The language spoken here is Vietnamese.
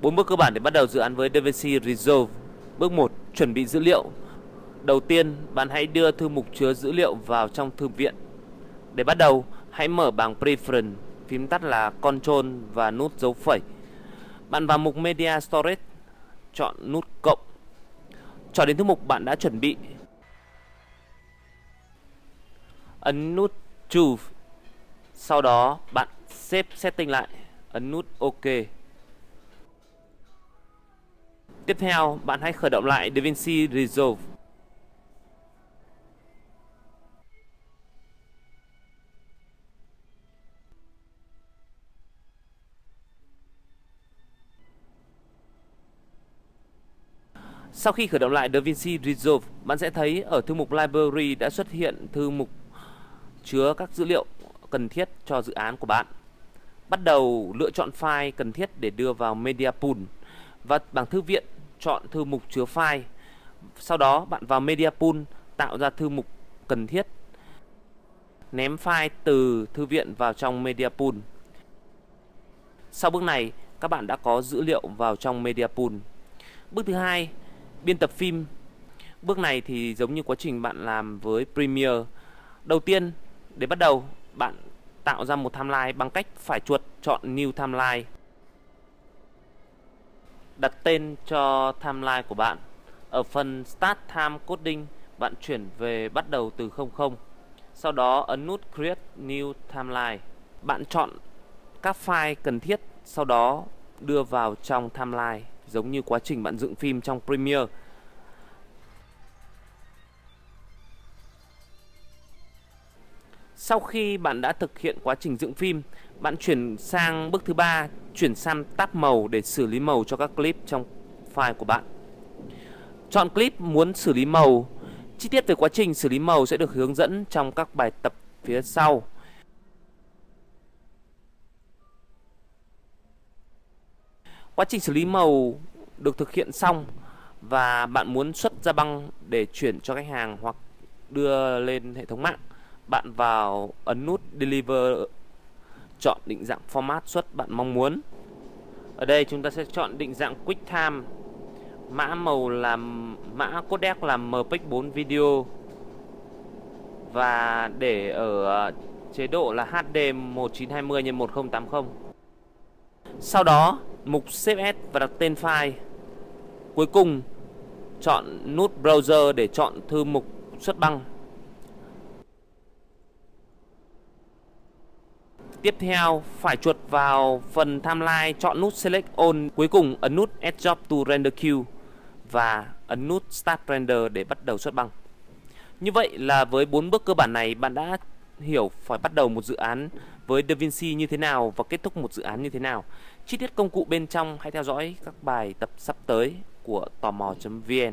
Bốn bước cơ bản để bắt đầu dự án với DaVinci Resolve. Bước 1. Chuẩn bị dữ liệu. Đầu tiên, bạn hãy đưa thư mục chứa dữ liệu vào trong thư viện. Để bắt đầu, hãy mở bảng Preference, phím tắt là Ctrl và nút dấu phẩy. Bạn vào mục Media Storage, chọn nút cộng. Chọn đến thư mục bạn đã chuẩn bị. Ấn nút Choose. Sau đó, bạn xếp setting lại, ấn nút OK. Tiếp theo, bạn hãy khởi động lại DaVinci Resolve. Sau khi khởi động lại DaVinci Resolve, bạn sẽ thấy ở thư mục Library đã xuất hiện thư mục chứa các dữ liệu cần thiết cho dự án của bạn. Bắt đầu lựa chọn file cần thiết để đưa vào Media Pool và bảng thư viện chọn thư mục chứa file. Sau đó bạn vào Media Pool tạo ra thư mục cần thiết. Ném file từ thư viện vào trong Media Pool. Sau bước này, các bạn đã có dữ liệu vào trong Media Pool. Bước thứ hai, biên tập phim. Bước này thì giống như quá trình bạn làm với Premiere. Đầu tiên, để bắt đầu, bạn tạo ra một timeline bằng cách phải chuột chọn New Timeline đặt tên cho timeline của bạn. Ở phần Start Time Coding, bạn chuyển về bắt đầu từ 00. Sau đó ấn nút Create New Timeline. Bạn chọn các file cần thiết, sau đó đưa vào trong timeline, giống như quá trình bạn dựng phim trong Premiere. Sau khi bạn đã thực hiện quá trình dựng phim, bạn chuyển sang bước thứ ba, chuyển sang tab màu để xử lý màu cho các clip trong file của bạn. Chọn clip muốn xử lý màu. Chi tiết về quá trình xử lý màu sẽ được hướng dẫn trong các bài tập phía sau. Quá trình xử lý màu được thực hiện xong và bạn muốn xuất ra băng để chuyển cho khách hàng hoặc đưa lên hệ thống mạng, bạn vào ấn nút Deliver chọn định dạng format xuất bạn mong muốn ở đây chúng ta sẽ chọn định dạng QuickTime mã màu là mã codec là MPEG 4 video. Và để ở ờ, chế độ là HD 1920 x 1080 sau đó, mục Save As và đặt tên file. Cuối cùng, chọn nút Browser để chọn thư mục xuất băng. Tiếp theo, phải chuột vào phần timeline, chọn nút Select All, cuối cùng ấn nút Add Job to Render Queue và ấn nút Start Render để bắt đầu xuất băng. Như vậy là với bốn bước cơ bản này bạn đã hiểu phải bắt đầu một dự án với DaVinci như thế nào và kết thúc một dự án như thế nào. Chi tiết công cụ bên trong hãy theo dõi các bài tập sắp tới của tò mò.vn.